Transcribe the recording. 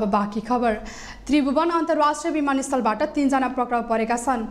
अब बाँकी खबर। त्रिभुवन अन्तर्राष्ट्रिय विमानस्थलबाट तिनजना पक्राउ परेका छन्।